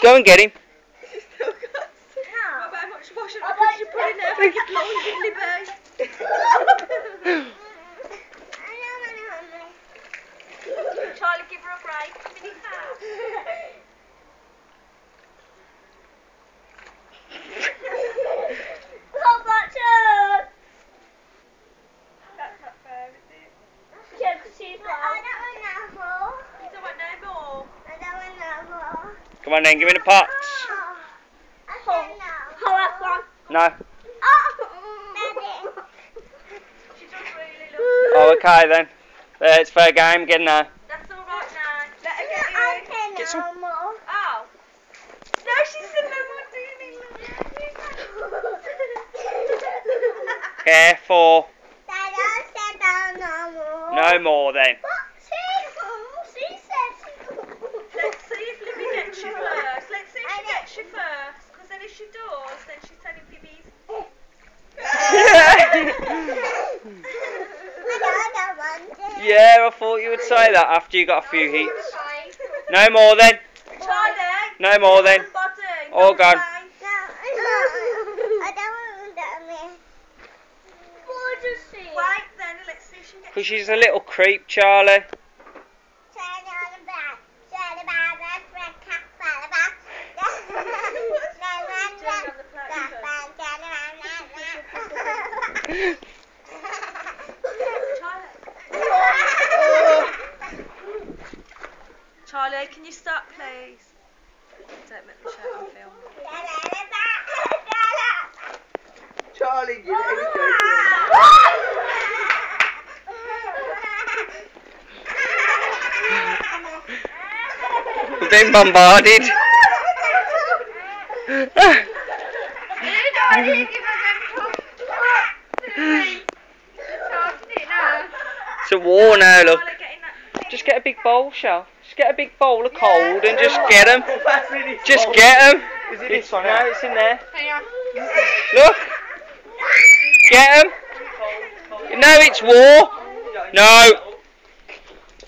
Go and get him. Still can't see. What about much washing? I think you put in there for your laundry, Libby. Charlie, give her a break. Mini cat. That's not fair, is it? You don't want no more. Come on then, give me the pots. No. She does really love Oh, okay then. There, it's fair game, get in there. That's all right now. Let her get in. Get some. Oh. No, she said no more doing it. Careful. No more then. Let's see if Libby gets you first. Let's see if she gets you first. Because then if she does, then she's telling Phoebe's. yeah, I thought you would say that after you got a few heats. No more then. No more then. All gone. way. Wait then, let's see if she gets Because she's a little creep, Charlie. Charlie, can you stop, please? Don't make me shout on film. Charlie, you let him go. We've been bombarded. It's a war now, look. Charlie, get in that. Just get a big bowl, shall? Just get a big bowl of cold and just get them. Just get them. Is it this one? No, it's in there. Look. Get them. No, it's war. No.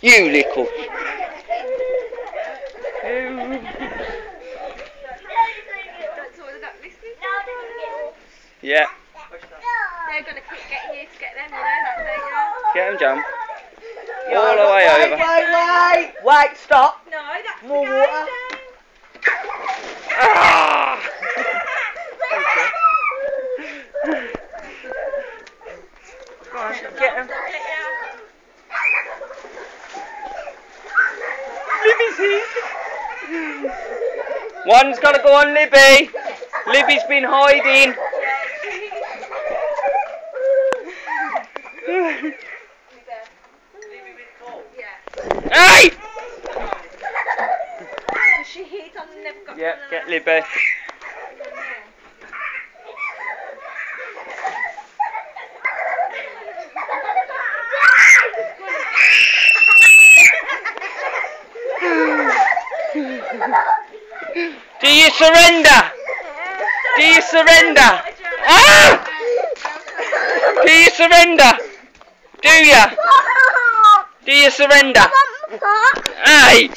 You little. That's all I got listening. Yeah. They're going to keep getting you to get them, you know that, don't Get them, Jam. All the way wait, over. Wait, wait, wait, stop. No, that's More the water. Ah! Go on, get them. Get ya. One's got to go on Libby. Libby's been hiding. Hey! She hit on the never got the get. Libby. Do you surrender? Do you surrender? Ah! Do you surrender? Do you? Do you surrender? Hey!